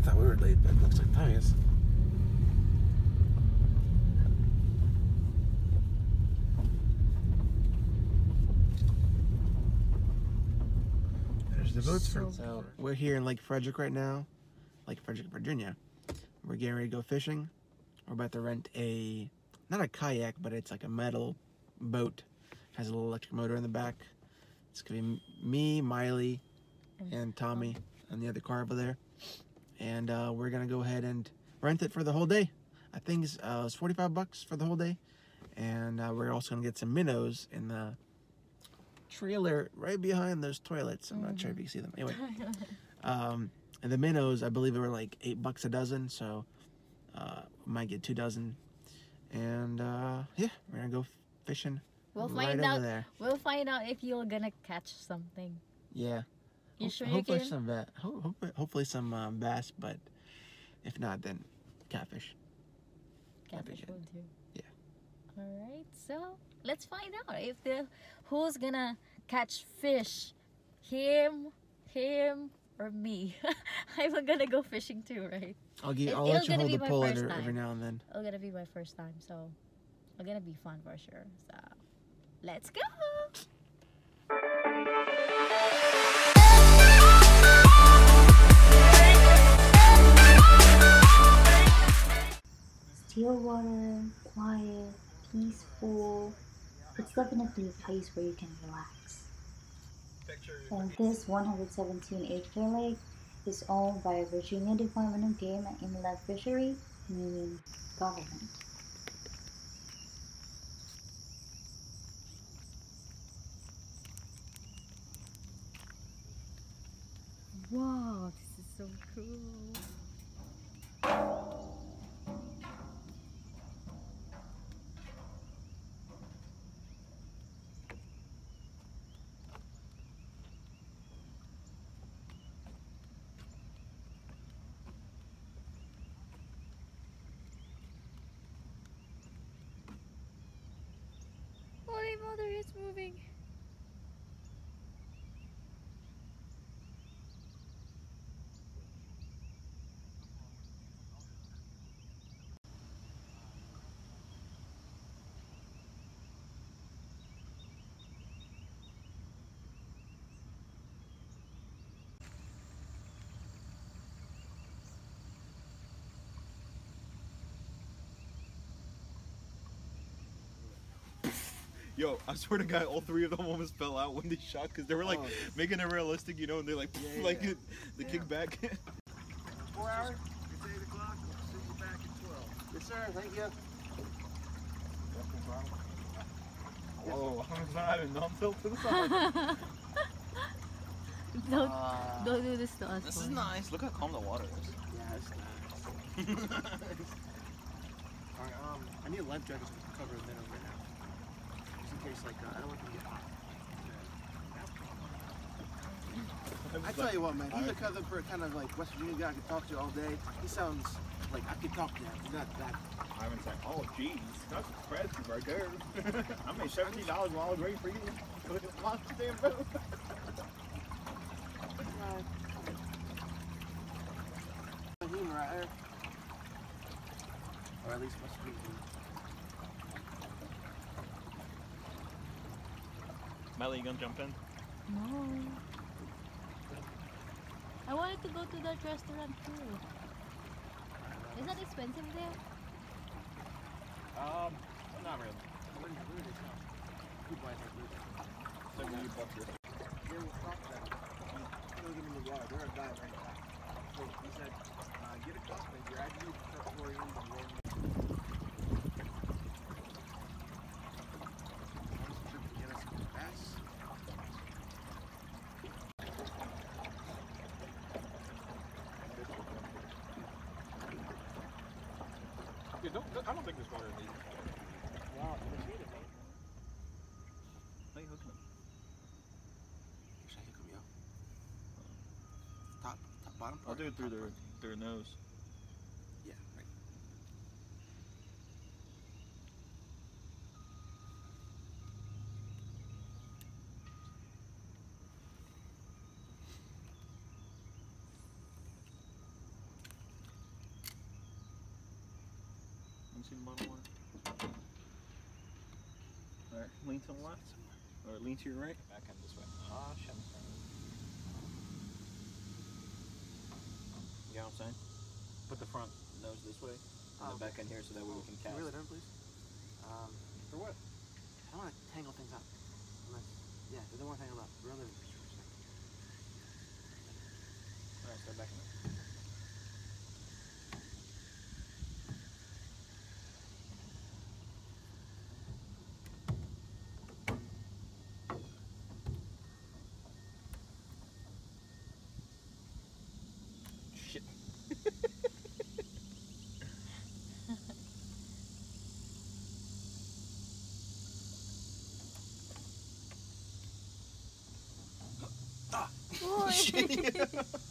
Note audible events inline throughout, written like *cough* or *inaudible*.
thought we were late, but it looks like time is. There's the boats for. So So we're here in Lake Frederick right now, Lake Frederick, Virginia. We're getting ready to go fishing. We're about to rent a, not a kayak, but it's like a metal boat. Has a little electric motor in the back. It's gonna be me, Miley, mm. and Tommy, and the other car over there. And uh, we're gonna go ahead and rent it for the whole day. I think it's, uh, it's 45 bucks for the whole day. And uh, we're also gonna get some minnows in the trailer right behind those toilets. I'm not sure if you can see them. Anyway, *laughs* um, and the minnows, I believe, they were like eight bucks a dozen. So uh, we might get two dozen. And uh, yeah, we're gonna go fishing. We'll right find out. there. We'll find out if you're gonna catch something. Yeah. You sure you hopefully can? some ba- ho- hope- hopefully some um, bass, but if not, then catfish. Catfish will do. Yeah. All right. So let's find out if the who's gonna catch fish, him, him, or me. *laughs* I'm gonna go fishing too, right? I'll give. It- I'll let you hold be the first every, every now and then. It's gonna be my first time, so it's gonna be fun for sure. So let's go. Still water, quiet, peaceful. It's definitely a place where you can relax. And this 117 acre lake is owned by Virginia Department of Game and Inland Fishery, meaning government. Wow, this is so cool. Holy mother, it's moving. Yo, I swear to God, all three of them almost fell out when they shot because they were like Oh. making it realistic, you know, and they like Yeah, *laughs* like yeah. the Yeah. kickback. Four hours. It's eight o'clock. See you back at twelve. Yes, sir. Thank you. Whoa, I'm not and not tilt to the *laughs* side. *laughs* Don't Uh, don't do this to us. this is nice. Look how calm the water is. Yeah, it's nice. Alright, um, I need a life jacket to cover the minnows right now. Just like, uh, I don't want them to get hot. I tell you what, man, he's a cousin for a kind of like West Virginia guy I could talk to all day. He sounds like I could talk to him. He's not that. I haven't said, oh jeez, that's expensive right there. *laughs* I made seventeen dollars while I was waiting for you. Look *laughs* at lost the damn boat. *laughs* Right there. Or at least West Virginia. Melly, you gonna jump in? No. I wanted to go to that restaurant too. Is that expensive there? Um, not really. Where, where is it? Who buys that food? Seventy bucks here. Yeah, we'll stop that. Throw in the water. They're a dive right now. So he said, uh, get a cup and gradually start pouring in the warm. Get us some bass. Yeah, don't, I don't think this water is legal. Wow, I never seen it, man. Hey, hook me. Wish I could come out. Top, top, bottom I'll do it through top their part. their nose. See the bottom one. Alright, lean to the left. Or lean to your right. Back end this way. Oh, shit. You know what I'm saying? Put the front nose this way. And Oh, the back end here so that way we can cast. Really don't, please. Um, For what? I don't want to tangle things up. Unless, yeah, I don't want to tangle up. Really. Alright, *laughs*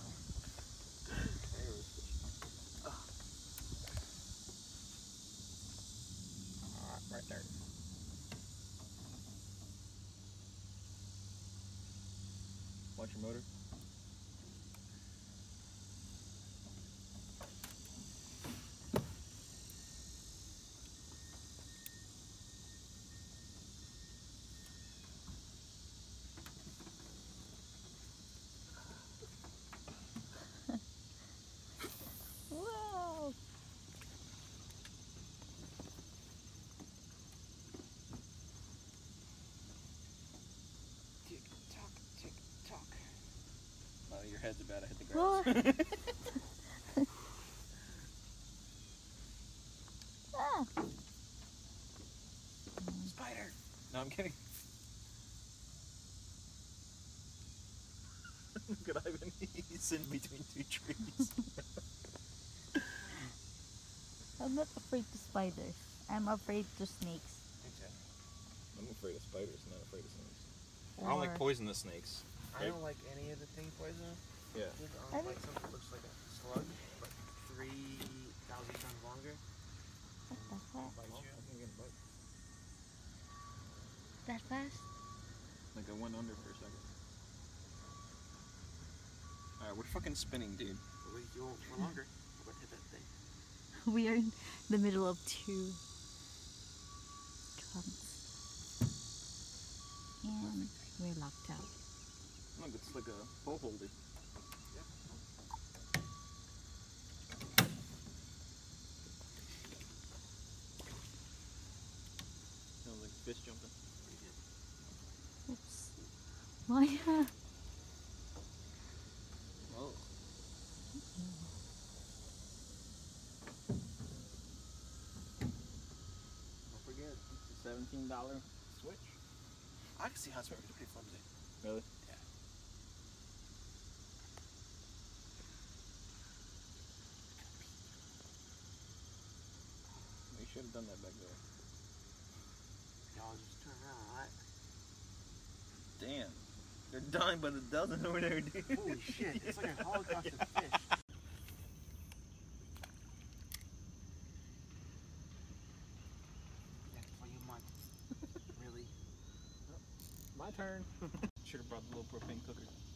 head's about to hit the Whoa. grass. Ah, Spider. no, I'm kidding. *laughs* Look at Ivan. *laughs* He's in between two trees. *laughs* I'm not afraid to spiders. I'm afraid to snakes. I'm afraid of spiders, not afraid of snakes. I don't like poisonous snakes. I don't like any of the thing poison. Yeah. I um, I like something that looks like a slug, but 3,000 times longer. what the heck? Bite you. That fast? Like I went under for a second. Alright, we're fucking spinning, dude. We, you won't for longer. What hit that thing? *laughs* We are in the middle of two trunks. And we're locked out. Look, it's like a pole holder. Fish jumping. Oops. Why? *laughs* Oh. Don't forget, it's a seventeen dollar switch. I can see how it's pretty flimsy. Really? Yeah. We should have done that back there. Y'all just turn around, alright? Damn. They're dying by the dozen over there, dude. Holy shit, it's like a holocaust of fish. That's what you want. Really? My turn. *laughs* Should have brought the little propane cooker. I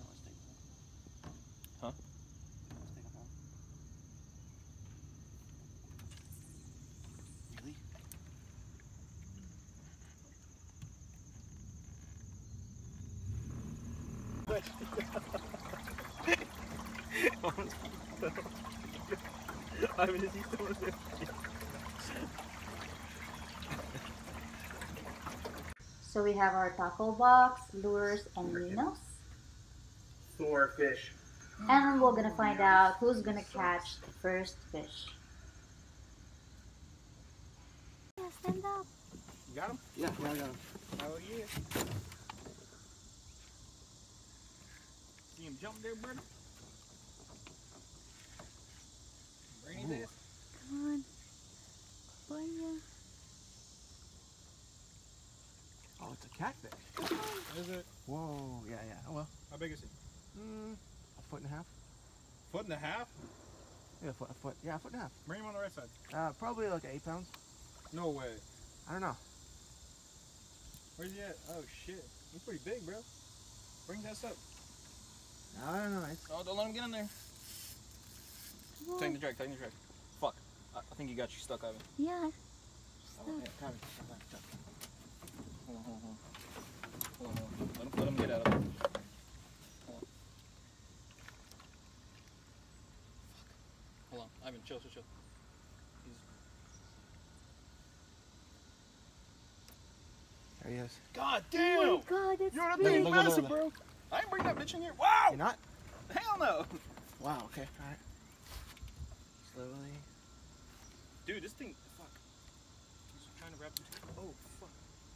want to stay home. Huh? I want to stay home. Really? I mean, is he still in there? So we have our tackle box, lures, and minos. Thor fish. And we're gonna find out who's gonna catch the first fish. Yeah, stand up. You got him? Yeah, yeah, I got him. Oh, yeah. See him jump there, brother? Bring his Ooh. ass. Come on. Vanya. Oh, it's a catfish. Is it? Whoa, yeah, yeah. Oh well. How big is it? Mm, a foot and a half. Foot and a half? Yeah, a foot, a foot. Yeah, a foot and a half. Bring him on the right side. Uh, probably like eight pounds. No way. I don't know. Where's he at? Oh, shit. He's pretty big, bro. Bring that up. I don't know. It's Oh, don't let him get in there. Come Tighten the drag, tighten the drag. Fuck. I, I think you got you stuck, Ivan. Yeah. Oh, yeah, come here. Come back. Hold on, hold on, hold on. Hold on, hold on. Let him, let him get out of it. Hold on. Ivan, chill, chill, chill. He's... There he is. God Oh damn! my god, that's You're not big. big Look, look, look, massive, bro. Bring that bitch in here. Wow! You're not? Hell no. Wow, okay, alright. Slowly. Dude, this thing, fuck. He's trying to wrap. Oh, fuck.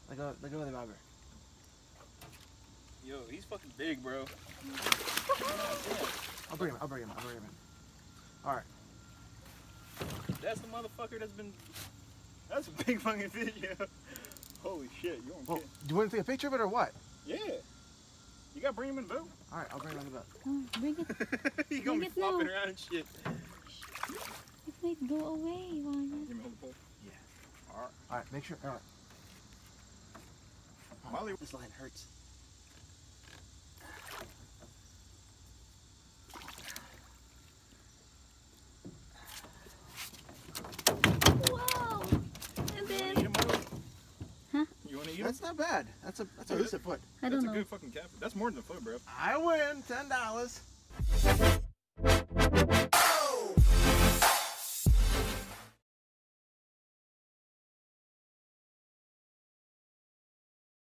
Let go, let go of the bobber. Yo, he's fucking big, bro. I'll bring him, I'll bring him, I'll bring him in. Alright. That's the motherfucker that's been. That's a big fucking yeah. *laughs* Holy shit, you on Well, do you want to take a picture of it or what? Yeah. You gotta bring him in the boat. Alright, I'll bring him in the boat. Come bring it. *laughs* he gonna be Bring it now. flopping around and shit. It might go away, Vanya. Give me hold the pole. Yeah. All right. All right. make sure, alright. Molly- This line hurts. Wow. And You then wanna eat him, Molly? Huh? You wanna eat him? That's not bad. That's a that's a Dude, lucid foot. I don't a know. good fucking catfish. That's more than a foot, bro. I win ten dollars.